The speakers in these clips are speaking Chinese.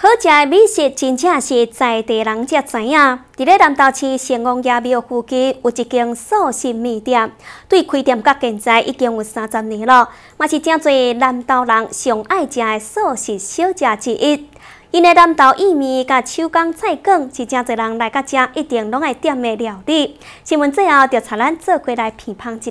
好食的美食真正是在地人才知影。伫咧南投市成功爷庙附近有一间素食面店，对开店到现在已经有三十年了，嘛是真侪南投人上爱食的素食小食之一。因的南投意面甲手工菜梗是真侪人来甲食一定拢爱点的料理。新闻最后调查咱做过来评判一下。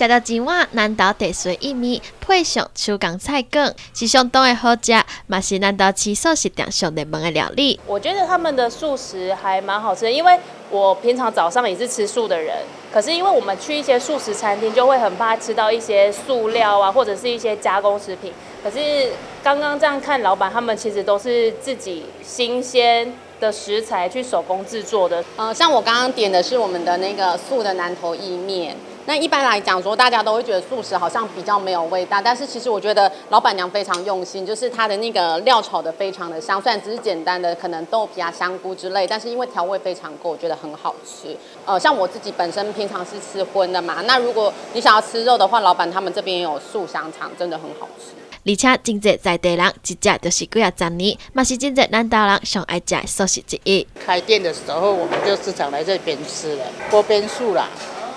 食到一碗，南投地水意面配上手工菜梗，是相当的好食，嘛是南投市素食店上热门的料理。我觉得他们的素食还蛮好吃的，因为我平常早上也是吃素的人，可是因为我们去一些素食餐厅，就会很怕吃到一些塑料啊，或者是一些加工食品。可是刚刚这样看，老板他们其实都是自己新鲜的食材去手工制作的。呃，像我刚刚点的是我们的那个素的南投意面。那一般来讲说，大家都会觉得素食好像比较没有味道，但是其实我觉得老板娘非常用心，就是她的那个料炒的非常的香，虽然只是简单的可能豆皮啊、香菇之类，但是因为调味非常够，我觉得很好吃。呃，像我自己本身平常是吃荤的嘛，那如果你想要吃肉的话，老板他们这边也有素香肠，真的很好吃。而且真济在地人一食就是几啊十年，嘛是真济南岛人上爱食素食之一。开店的时候，我们就时常来这边吃了，锅边素啦。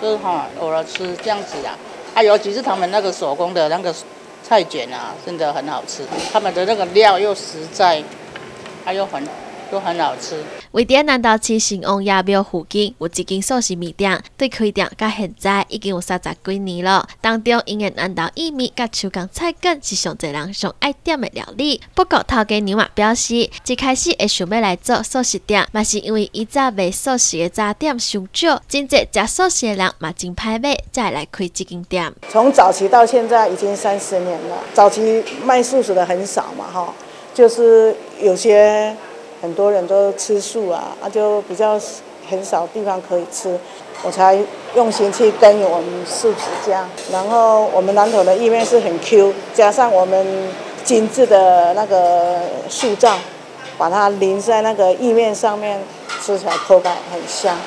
是哈，偶尔吃这样子啊，啊，尤其是他们那个手工的那个菜卷啊，真的很好吃，他们的那个料又实在，还有很。都很好吃。为伫南道市新王爷庙附近有一间素食面店，对开店到现在已经有三十几年了。当中因为南投意面甲手工菜梗是上侪人上爱点的料理。不过头家牛马表示，一开始会想要来做素食店，嘛是因为以早卖素食的早店上少，真正食素食的人嘛真歹买，才来开这间店。从早期到现在已经三十年了。早期卖素食的很少嘛，哈，就是有些。很多人都吃素啊，啊就比较很少地方可以吃，我才用心去耕耘我们素食家。然后我们南头的意面是很 Q，加上我们精致的那个素皂，把它淋在那个意面上面，吃起来口感很香，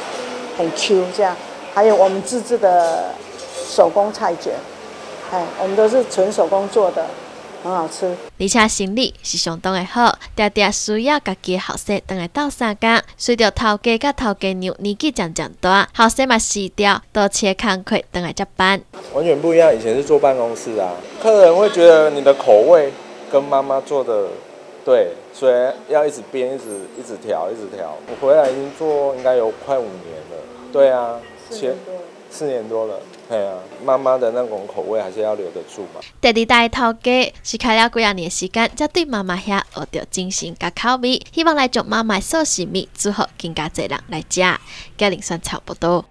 很 Q 这样。还有我们自制的手工菜卷，哎，我们都是纯手工做的。很好吃，而且生意是相当的好，常常需要家己的后生等来斗三工。随着头家甲头家娘年纪渐渐大，后生嘛死掉，多切工课等来接班。完全不一样，以前是坐办公室啊，客人会觉得你的口味跟妈妈做的对，所以要一直编，一直一直调，一直调。我回来已经做应该有快五年了，对啊，切。四年多了，对啊，妈妈的那种口味还是要留得住嘛。第二代头家是开了几啊年时间，才对妈妈遐学到精神甲口味，希望来做妈妈素食面，做好更加侪人来食，家庭算差不多。